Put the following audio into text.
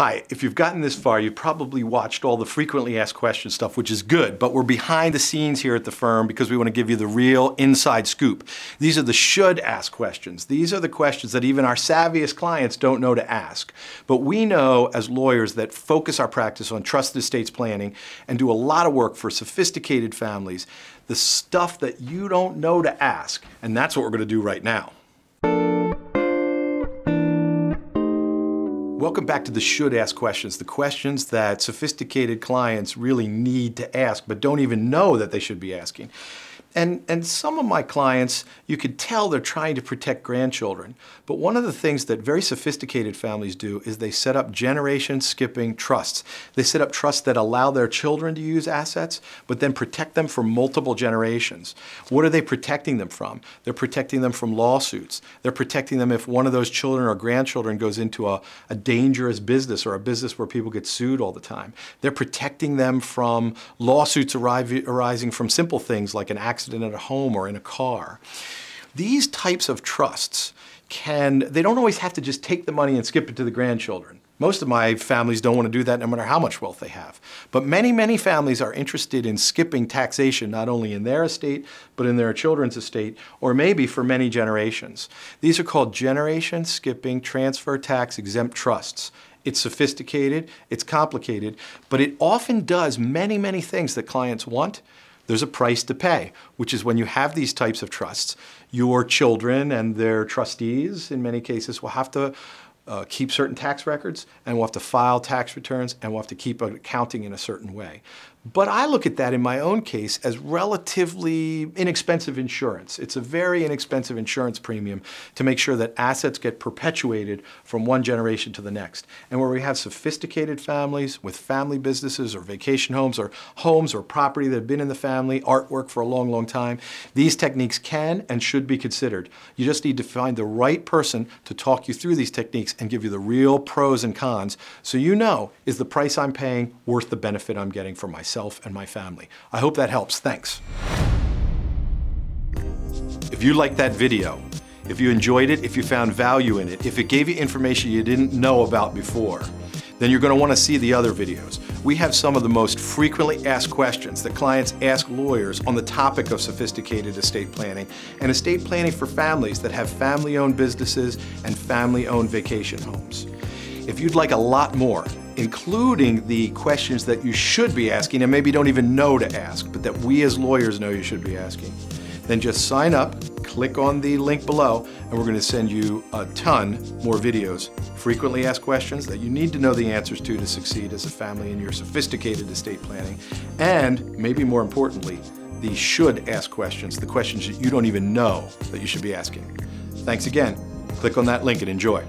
Hi, if you've gotten this far, you've probably watched all the frequently asked questions stuff, which is good, but we're behind the scenes here at the firm because we want to give you the real inside scoop. These are the should ask questions. These are the questions that even our savviest clients don't know to ask. But we know as lawyers that focus our practice on trusted estates planning and do a lot of work for sophisticated families, the stuff that you don't know to ask. And that's what we're going to do right now. Welcome back to the should ask questions, the questions that sophisticated clients really need to ask but don't even know that they should be asking. And, and some of my clients, you could tell they're trying to protect grandchildren. But one of the things that very sophisticated families do is they set up generation skipping trusts. They set up trusts that allow their children to use assets, but then protect them for multiple generations. What are they protecting them from? They're protecting them from lawsuits. They're protecting them if one of those children or grandchildren goes into a, a dangerous business or a business where people get sued all the time. They're protecting them from lawsuits arising from simple things like an accident accident at a home or in a car. These types of trusts can, they don't always have to just take the money and skip it to the grandchildren. Most of my families don't want to do that no matter how much wealth they have. But many, many families are interested in skipping taxation, not only in their estate, but in their children's estate, or maybe for many generations. These are called generation skipping transfer tax exempt trusts. It's sophisticated, it's complicated, but it often does many, many things that clients want there's a price to pay, which is when you have these types of trusts, your children and their trustees, in many cases, will have to uh, keep certain tax records and we'll have to file tax returns and we'll have to keep accounting in a certain way. But I look at that in my own case as relatively inexpensive insurance. It's a very inexpensive insurance premium to make sure that assets get perpetuated from one generation to the next. And where we have sophisticated families with family businesses or vacation homes or homes or property that have been in the family, artwork for a long, long time, these techniques can and should be considered. You just need to find the right person to talk you through these techniques and give you the real pros and cons so you know, is the price I'm paying worth the benefit I'm getting for myself? Myself and my family. I hope that helps. Thanks. If you liked that video, if you enjoyed it, if you found value in it, if it gave you information you didn't know about before, then you're going to want to see the other videos. We have some of the most frequently asked questions that clients ask lawyers on the topic of sophisticated estate planning and estate planning for families that have family-owned businesses and family-owned vacation homes. If you'd like a lot more, including the questions that you should be asking and maybe don't even know to ask, but that we as lawyers know you should be asking, then just sign up, click on the link below, and we're going to send you a ton more videos. Frequently asked questions that you need to know the answers to to succeed as a family in your sophisticated estate planning, and maybe more importantly, the should ask questions, the questions that you don't even know that you should be asking. Thanks again. Click on that link and enjoy.